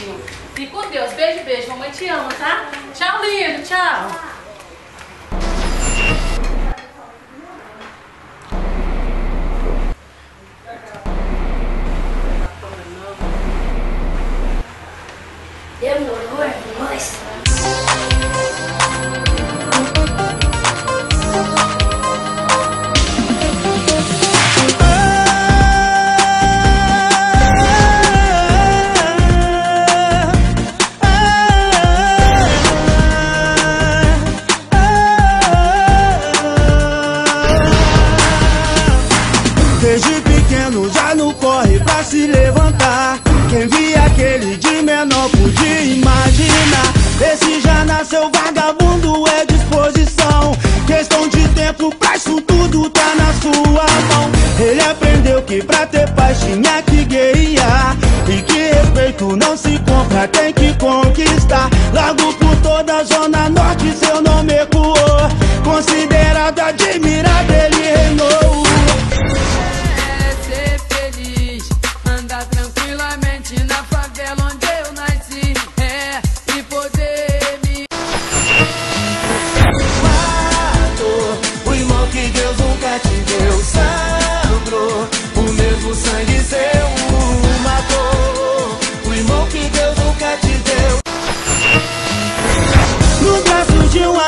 gatinho? Fique com Deus. Beijo, beijo. Mamãe te ama, tá? Tchau, lindo. Tchau. Desde pequeno já não corre pra se levantar. Quem via aquele de menor podia imaginar. Esse já nasceu vagabundo,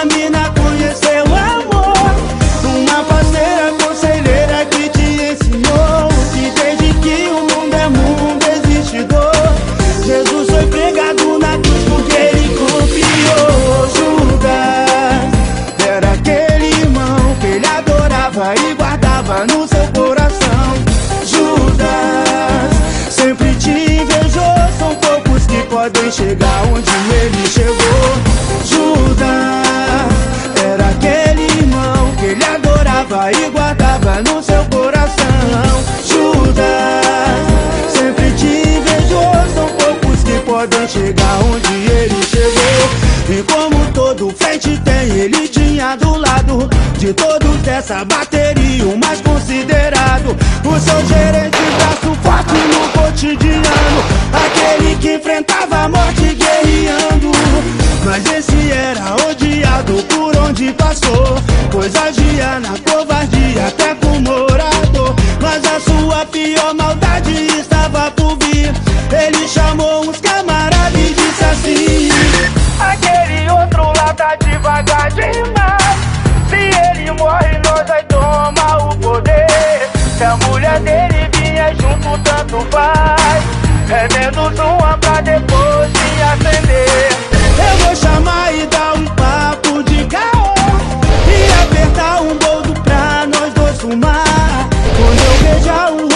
uma mina conheceu o amor. Uma parceira conselheira que te ensinou Que desde que o mundo é mundo existe dor. Jesus foi pregado na cruz porque ele confiou Judas. Era aquele irmão que ele adorava e guardava no seu coração. Judas. Sempre te invejou, são poucos que podem chegar que podem chegar onde ele chegou. E como todo frente tem, ele tinha do lado de todos dessa bateria o mais considerado. O seu gerente, braço forte no cotidiano. Aquele que enfrentava a morte guerreando. Mas esse era odiado por onde passou. Pois agia na covardia até com morador. Mas a sua pior maldade estava por vir. Ele chamou uns camaradas dele vinha junto, tanto faz. É menos uma pra depois se acender. Eu vou chamar e dar um papo de caô. E apertar um boldo pra nós dois fumar. Quando eu beijar o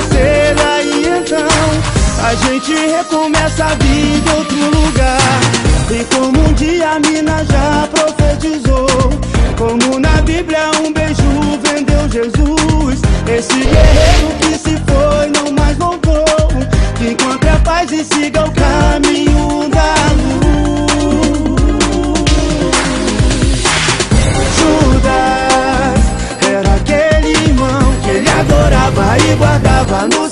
parceiros aí então. A gente recomeça a vida em outro lugar. E como um dia a mina já profetizou, como na Bíblia um beijo vendeu Jesus. Esse guerreiro que se foi não mais voltou. Que encontre a paz e siga o caminho guardava no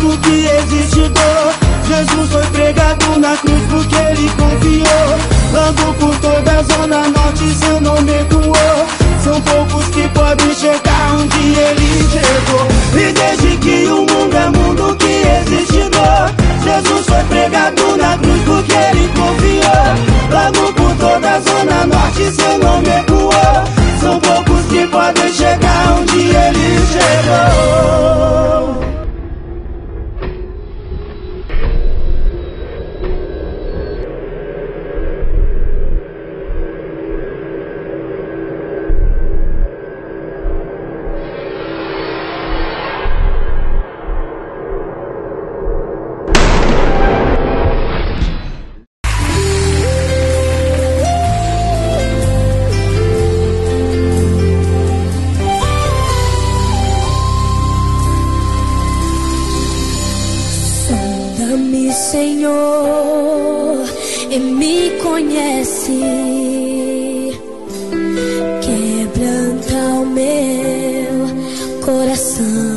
tudo que existe dor. Senhor, e me conhece. Quebranta o meu coração.